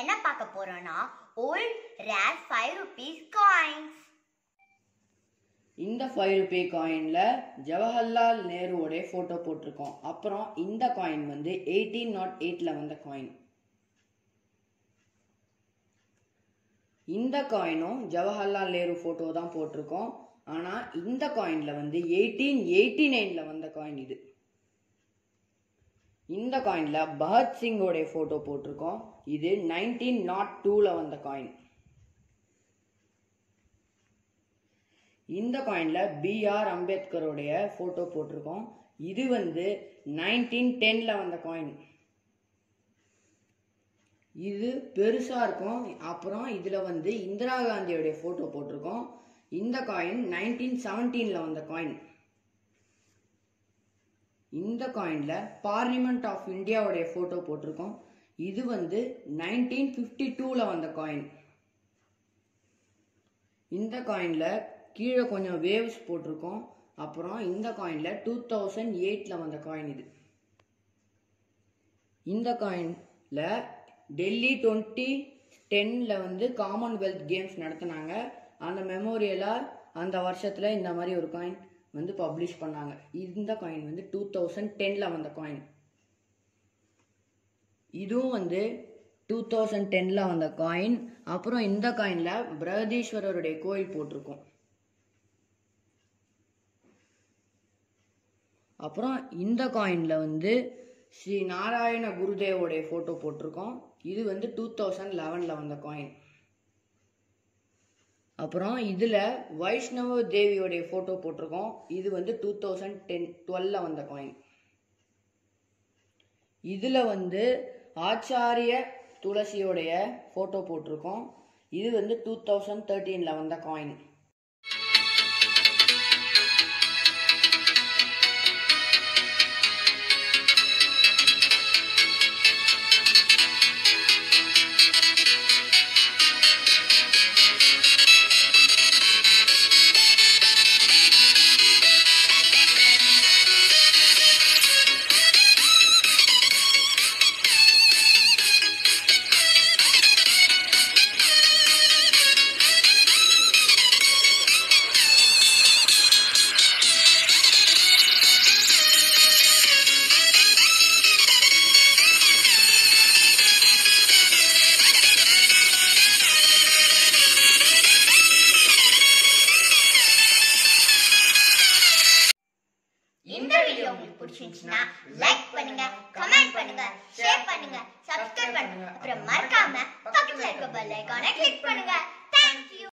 என்ன பார்க்க போறோம்னா old rare five rupees coins இந்த ஃபைவ் ருபி காயினில் ஜவஹர்லால் நேருவோடைய ஃபோட்டோ போட்டிருக்கோம். அப்புறம் இந்த காயின் வந்து எயிட்டீன் நாட் எயிட்டில் வந்த காயின் இந்த காயினும் ஜவஹர்லால் நேரு ஃபோட்டோ தான் போட்டிருக்கோம். ஆனால் இந்த காயினில் வந்து எயிட்டீன் எயிட்டி நைனில் வந்த காயின் இது. இந்த காயினில் பகத் சிங்கோடைய ஃபோட்டோ போட்டிருக்கோம். இது நைன்டீன் நாட் டூவில் வந்த காயின் இந்த காயினில் பிஆர் அம்பேத்கருடைய ஃபோட்டோ போட்டிருக்கோம். இது வந்து நைன்டீன் டென்னில் வந்த காயின் இது பெருசாக இருக்கும். அப்புறம் இதில் வந்து இந்திரா காந்தியோடைய ஃபோட்டோ போட்டிருக்கோம். இந்த காயின் நைன்டீன் செவன்டீனில் வந்த காயின் இந்த காயினில் பார்லிமெண்ட் ஆஃப் இந்தியாவுடைய ஃபோட்டோ போட்டிருக்கோம். இது வந்து நைன்டீன் ஃபிஃப்டி டூவில் வந்த காயின் இந்த காயினில் கீழே கொஞ்சம் வேவ்ஸ் போட்டிருக்கோம். அப்புறம் இந்த காயினில் டூ தௌசண்ட் எயிட்டில் வந்த காயின் இது. இந்த காயினில் டெல்லி டுவெண்ட்டி டென்னில் வந்து காமன்வெல்த் கேம்ஸ் நடத்தினாங்க. அந்த மெமோரியலாக அந்த வருஷத்தில் இந்த மாதிரி ஒரு காயின் வந்து பப்ளிஷ் பண்ணாங்க. இந்த காயின் வந்து டூ தௌசண்ட் டெனில் வந்த காயின் இதுவும் வந்து டூ தௌசண்ட் டென்ல வந்த காயின் அப்புறம் இந்த காயினில் பிரகதீஸ்வரருடைய கோயில் போட்டிருக்கோம். அப்புறம் இந்த காயினில் வந்து ஸ்ரீ நாராயண குருதேவோடைய ஃபோட்டோ போட்டிருக்கோம். இது வந்து டூ தௌசண்ட் லெவனில் வந்த காயின் அப்புறம் இதில் வைஷ்ணவ தேவியோடைய ஃபோட்டோ போட்டிருக்கோம். இது வந்து டூ தௌசண்ட் டென் டுவெல்ல வந்த காயின் இதில் வந்து ஆச்சாரிய துளசியோடைய ஃபோட்டோ போட்டிருக்கோம். இது வந்து டூ தௌசண்ட் தேர்ட்டீனில் வந்த காயின் பிடிச்சிருந்துச்சுன்னா லைக் பண்ணுங்க கமெண்ட் பண்ணுங்க ஷேர் பண்ணுங்க சப்ஸ்கிரைப் பண்ணுங்க. அப்புறம் மறக்காம பக்கத்துல இருக்க பெல் ஐகானை கிளிக் பண்ணுங்க. தேங்க்யூ